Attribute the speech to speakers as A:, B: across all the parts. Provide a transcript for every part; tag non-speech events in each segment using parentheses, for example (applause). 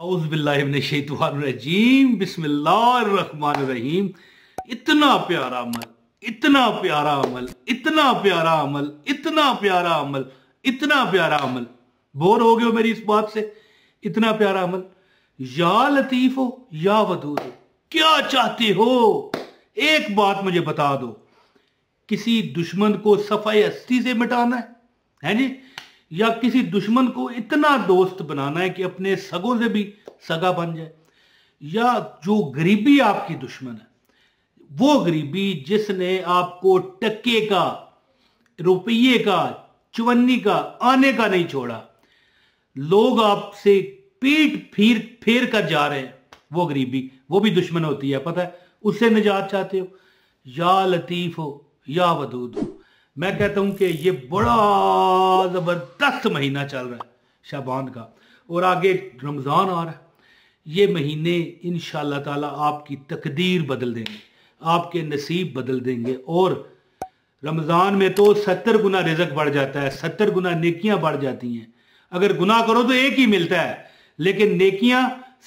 A: औज़बिल्लाशैतवानरजीम इतना प्यारा अमल, इतना प्यारा अमल, इतना प्यारा अमल, इतना प्यारा अमल, इतना प्यारा अमल। बोर हो गए हो मेरी इस बात से? इतना प्यारा अमल। या लतीफ हो, या वदूद हो। क्या चाहते हो? एक बात मुझे बता दो। किसी दुश्मन को सफ़ाई हस्ती से मिटाना है? है जी? या किसी दुश्मन को इतना दोस्त बनाना है कि अपने सगों से भी सगा बन जाए। या जो गरीबी आपकी दुश्मन है, वो गरीबी जिसने आपको टक्के का, रुपये का, चवन्नी का, आने का नहीं छोड़ा, लोग आपसे पीठ फिर, फेर कर जा रहे हैं, वो गरीबी, वो भी दुश्मन होती है। पता है, उससे निजात चाहते हो? या लतीफ हो, या वदूद हो। मैं कहता हूँ कि ये बड़ा ज़बरदस्त महीना चल रहा है शाबान का। और आगे रमज़ान आ रहा है। ये महीने इन ताला आपकी तकदीर बदल देंगे, आपके नसीब बदल देंगे। और रमज़ान में तो सत्तर गुना रिजक बढ़ जाता है, सत्तर गुना नेकियाँ बढ़ जाती हैं। अगर गुना करो तो एक ही मिलता है, लेकिन नेकियाँ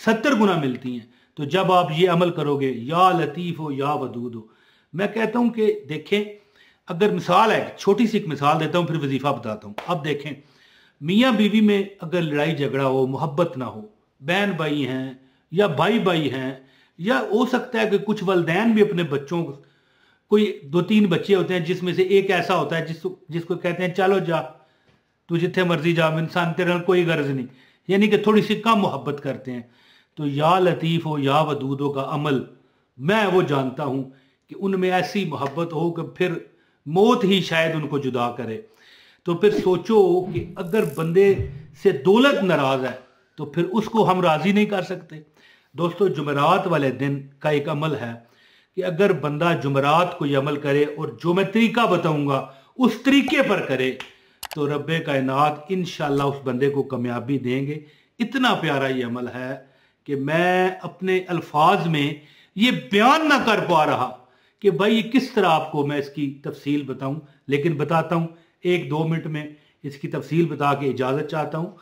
A: सत्तर गुना मिलती हैं। तो जब आप ये अमल करोगे, या लतीफ़ हो या वदूद हो मैं कहता हूँ कि देखें अगर मिसाल है, छोटी सी एक मिसाल देता हूँ, फिर वजीफा बताता हूँ। अब देखें, मियाँ बीवी में अगर लड़ाई झगड़ा हो, मोहब्बत ना हो, बहन भाई हैं या भाई भाई हैं, या हो सकता है कि कुछ वलदैन भी अपने बच्चों कोई दो तीन बच्चे होते हैं जिसमें से एक ऐसा होता है जिस जिसको कहते हैं, चलो जा, तू जिथे मर्ज़ी जा इंसान तेरे कोई गर्ज नहीं। यानी कि थोड़ी सी कम मोहब्बत करते हैं। तो या लतीफ़ हो, या वदूदों का अमल, मैं वो जानता हूँ कि उनमें ऐसी मोहब्बत हो कि फिर मौत ही शायद उनको जुदा करे। तो फिर सोचो कि अगर बंदे से दौलत नाराज़ है तो फिर उसको हम राज़ी नहीं कर सकते। दोस्तों, जुमरात वाले दिन का एक अमल है कि अगर बंदा जुमरात को अमल करे और जो मैं तरीका बताऊँगा, उस तरीके पर करे तो रब कायनात इन उस बंदे को कामयाबी देंगे। इतना प्यारा ये अमल है कि मैं अपने अल्फाज में ये बयान ना कर पा रहा। कि भाई ये किस तरह आपको मैं इसकी तफसील बताऊँ? लेकिन बताता हूँ, एक दो मिनट में इसकी तफसील बता के इजाज़त चाहता हूँ।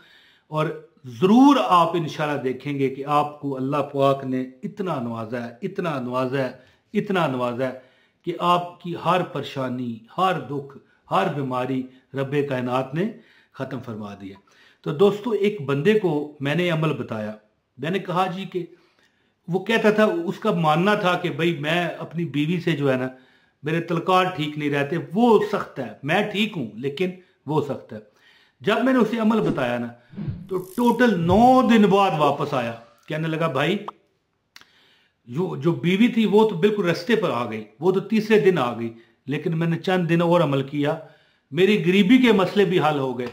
A: और ज़रूर आप इन देखेंगे कि आपको अल्लाह पाक ने इतना नवाजा है, इतना नवाजा है, इतना नवाजा है कि आपकी हर परेशानी, हर दुख, हर बीमारी रब कायनात ने ख़त्म फरमा दिया तो दोस्तों, एक बंदे को मैंने अमल बताया। मैंने कहा जी कि वो कहता था, उसका मानना था कि भाई मैं अपनी बीवी से जो है ना, मेरे तलकार ठीक नहीं रहते, वो सख्त है। मैं ठीक हूँ, लेकिन वो सख्त है। जब मैंने उसे अमल बताया ना तो टोटल नौ दिन बाद वापस आया। कहने लगा, भाई, जो जो बीवी थी, वो तो बिल्कुल रस्ते पर आ गई, वो तो तीसरे दिन आ गई, लेकिन मैंने चंद दिन और अमल किया। मेरी गरीबी के मसले भी हल हो गए।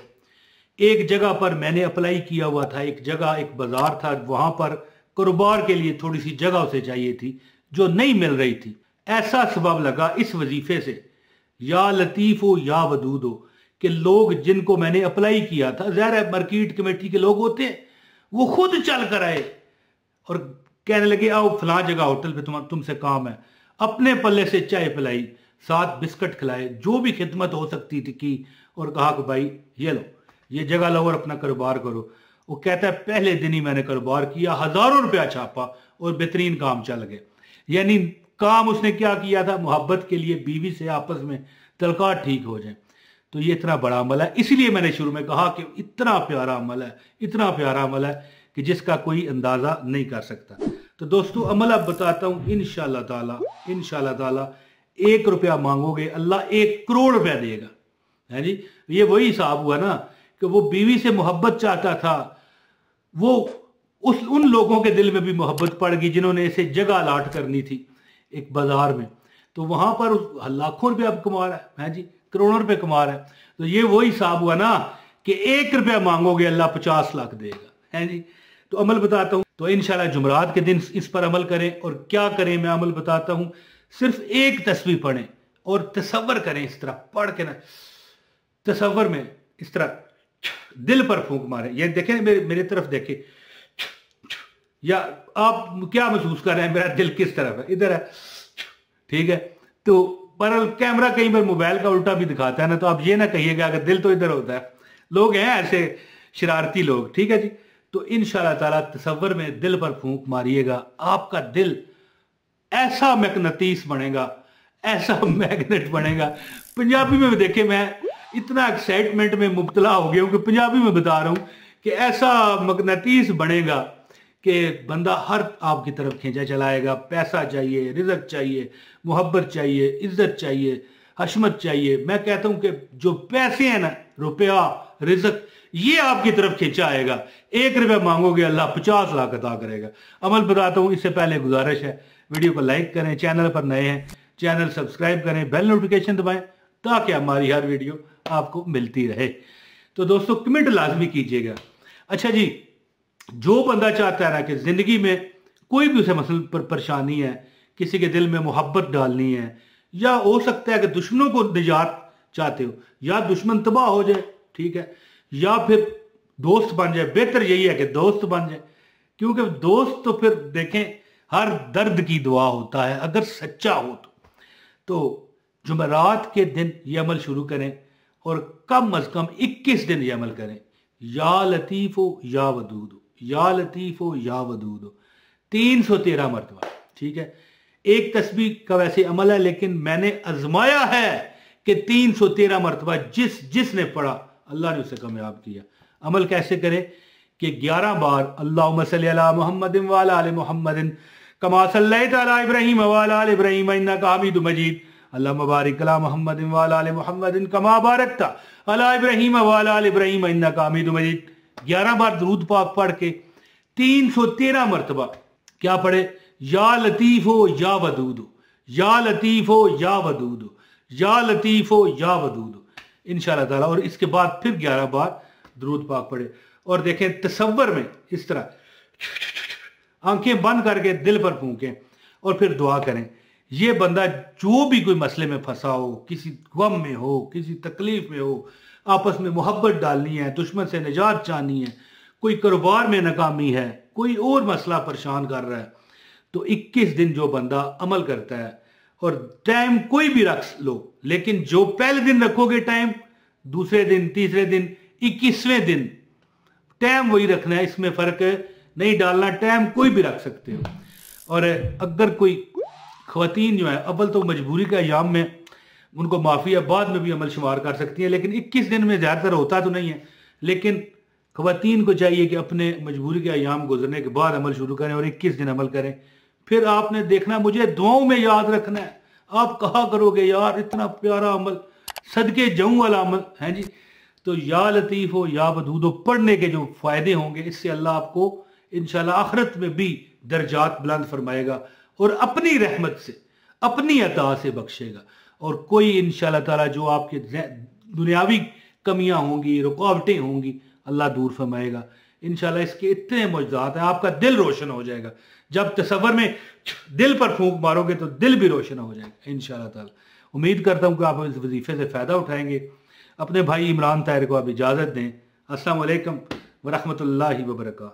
A: एक जगह पर मैंने अप्लाई किया हुआ था, एक जगह, एक बाज़ार था, वहाँ पर कारोबार के लिए थोड़ी सी जगह उसे चाहिए थी, जो नहीं मिल रही थी। ऐसा सबब लगा इस वजीफे से। या लतीफ हो या वदूद हो कि लोग जिनको मैंने अप्लाई किया था, जहर मार्केट कमेटी के लोग होते हैं, वो खुद चल कर आए और कहने लगे, आओ फलां जगह होटल पे तुम, तुमसे काम है। अपने पल्ले से चाय पिलाई, साथ बिस्कट खिलाए, जो भी खिदमत हो सकती थी की, और कहा कि, भाई, ये लो, ये जगह लो और अपना कारोबार करो। वो कहता है, पहले दिन ही मैंने कारोबार किया, हज़ारों रुपया छापा और बेहतरीन काम चल गए। यानी काम उसने क्या किया था? मोहब्बत के लिए बीवी से आपस में तलकार ठीक हो जाए। तो ये इतना बड़ा अमल है। इसलिए मैंने शुरू में कहा कि इतना प्यारा अमल है, इतना प्यारा अमल है कि जिसका कोई अंदाज़ा नहीं कर सकता। तो दोस्तों, अमल अब बताता हूँ इन ताला इन ताला, एक रुपया मांगोगे, अल्लाह एक करोड़ रुपया देगा। है जी? ये वही हिसाब हुआ ना कि वो बीवी से मोहब्बत चाहता था वो उस, उन लोगों के दिल में भी मोहब्बत पड़ गई जिन्होंने इसे जगह अलाट करनी थी एक बाज़ार में। तो वहाँ पर लाखों रुपये कमा रहा है, हैं जी? करोड़ों रुपए कमा रहा है। तो ये वो हिसाब हुआ ना कि एक रुपया मांगोगे, अल्लाह पचास लाख देगा, है जी? तो अमल बताता हूँ। तो इनशाला जुमरात के दिन इस पर अमल करें और क्या करें मैं अमल बताता हूँ। सिर्फ़ एक तस्वीर पढ़ें और तस्वर करें इस तरह, पढ़ के ना तस्वर में इस तरह। दिल पर फूंक मारे। ये देखें, मेरे मेरे तरफ़ देखे। या आप क्या महसूस कर रहे हैं? मेरा दिल किस तरफ़ है? इधर है। ठीक है। तो पर कैमरा कई बार मोबाइल का उल्टा भी दिखाता है ना तो आप ये ना कहिएगा, अगर दिल तो इधर होता है। लोग हैं ऐसे शरारती लोग, ठीक है जी? तो इन ताला तस्वर में दिल पर फूंक मारिएगा। आपका दिल ऐसा मैगनतीस बनेगा, ऐसा (laughs) मैग्नेट बनेगा। पंजाबी में भी देखे, मैं इतना एक्साइटमेंट में मुबतला हो गया हूँ कि पंजाबी में बता रहा हूँ कि ऐसा मकनतीस बनेगा कि बंदा हर आपकी तरफ़ खींचा चलाएगा। पैसा चाहिए, रिजक चाहिए, मोहब्बत चाहिए, इज़्ज़त चाहिए, हशमत चाहिए। मैं कहता हूँ कि जो पैसे हैं ना, रुपया, रिजक, ये आपकी तरफ़ खींचा आएगा। एक रुपया मांगोगे, अल्लाह पचास लाख अदा करेगा। अमल बताता हूँ, इससे पहले गुजारिश है, वीडियो को लाइक करें, चैनल पर नए हैं, चैनल सब्सक्राइब करें, बेल नोटिफिकेशन दबाएँ। ताकि हमारी हर वीडियो आपको मिलती रहे। तो दोस्तों, कमेंट लाजमी कीजिएगा। अच्छा जी, जो बंदा चाहता है ना कि ज़िंदगी में कोई भी उसे मसल पर परेशानी है, किसी के दिल में मोहब्बत डालनी है, या हो सकता है कि दुश्मनों को निजात चाहते हो, या दुश्मन तबाह हो जाए, ठीक है, या फिर दोस्त बन जाए, बेहतर यही है कि दोस्त बन जाए। क्योंकि दोस्त तो फिर देखें, हर दर्द की दुआ होता है, अगर सच्चा हो तो। तो जुमेरात के दिन ये अमल शुरू करें और कम अज कम 21 दिन ये अमल करें। या लतीफ़ो या वदूदो, या लतीफ़ो या वदूदो। तीन सौ तेरह मरतबा, ठीक है? एक तस्वीर का वैसे अमल है, लेकिन मैंने आजमाया है कि तीन सौ तेरह मरतबा जिस, जिसने पढ़ा, अल्लाह ने उसे कामयाब किया। अमल कैसे करे कि ग्यारह बार अल्लाह मोहम्मद वाला मोहम्मद कमा इब्राहिम वाला इब्राहिम हामिद मजीद। अल्लाह मुबारक मोहम्मद वाला मोहम्मद कमा बारक था अला इब्राहिम वाला इब्राहिम हामिद मजीद ग्यारह बार दरूद पाक पढ़ के तीन सौ तेरह मरतबा क्या पढ़े या लतीफ हो या वदूद या लतीफ हो या वदूद या लतीफ हो या वदूद इन ताला और इसके बाद फिर ग्यारह बार दरूद पाक पढ़े और देखें तस्वर में इस तरह आँखें बंद करके दिल पर फूकें और फिर दुआ करें ये बंदा जो भी कोई मसले में फंसा हो, किसी गम में हो, किसी तकलीफ़ में हो, आपस में मोहब्बत डालनी है, दुश्मन से निजात चाहनी है, कोई कारोबार में नाकामी है, कोई और मसला परेशान कर रहा है तो 21 दिन जो बंदा अमल करता है, और टाइम कोई भी रख लो, लेकिन जो पहले दिन रखोगे टाइम, दूसरे दिन, तीसरे दिन, इक्कीसवें दिन, टाइम वही रखना है, इसमें फ़र्क नहीं डालना, टाइम कोई भी रख सकते हो। और अगर कोई खातन जो है, अव्वल तो मजबूरी के अयाम में, उनको माफ़ी है बाद में भी अमल शुमार कर सकती हैं, लेकिन 21 दिन में ज़्यादातर होता तो नहीं है। लेकिन खातन को चाहिए कि अपने मजबूरी के अयाम गुजरने के बाद अमल शुरू करें और 21 दिन अमल करें। फिर आपने देखना, मुझे दुआओं में याद रखना है। आप कहा करोगे, यार, इतना प्यारा अमल, सदके जाऊँ वाला अमल। है जी? तो या लतीफ़ हो, या बदूदो पढ़ने के जो फ़ायदे होंगे, इससे अल्लाह आपको इन आखरत में भी दर्जात बुलंद फरमाएगा। और अपनी रहमत से, अपनी अता से बख्शेगा। और कोई इन ताला जो आपके दुनियावी कमियाँ होंगी, रुकावटें होंगी, अल्लाह दूर फरमाएगा। इनशाला इसके इतने मौजात हैं, आपका दिल रोशन हो जाएगा। जब तस्वर में दिल पर फूंक मारोगे तो दिल भी रोशन हो जाएगा इन ताला। उम्मीद करता हूँ कि आप इस वजीफे से फ़ायदा उठाएँगे। अपने भाई इमरान तायर को आप इजाज़त दें। असल वरहमल वर्का